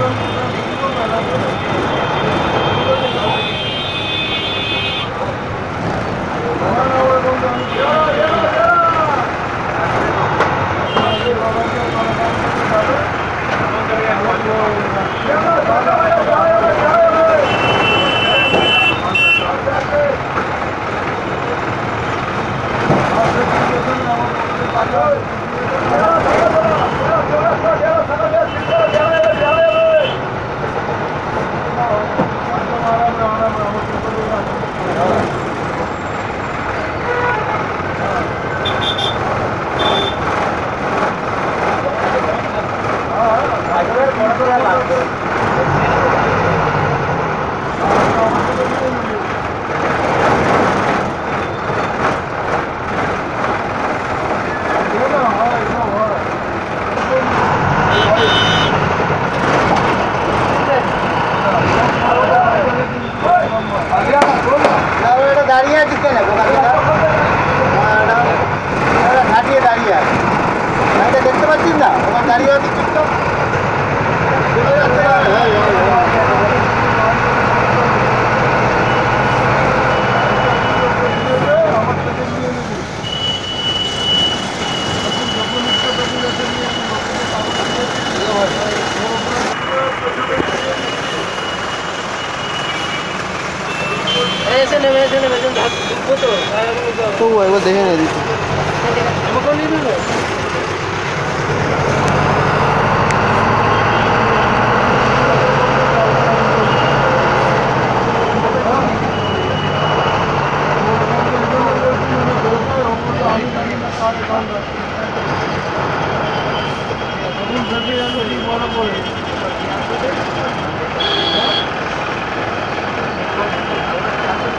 Let's go. minha de Pernambuco. ಎಸೆನೆ ಎಸೆನೆ ಎಸೆನೆ ಕೂತು ಹೂವು ಇವತ್ತು ಏನು ಇದಿತ್ತು ಮಕ್ಕೊಂಡಿದ್ದೀವಿ